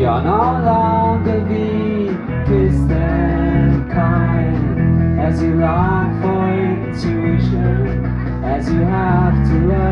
You're no longer the kind. As you long for intuition As you have to learn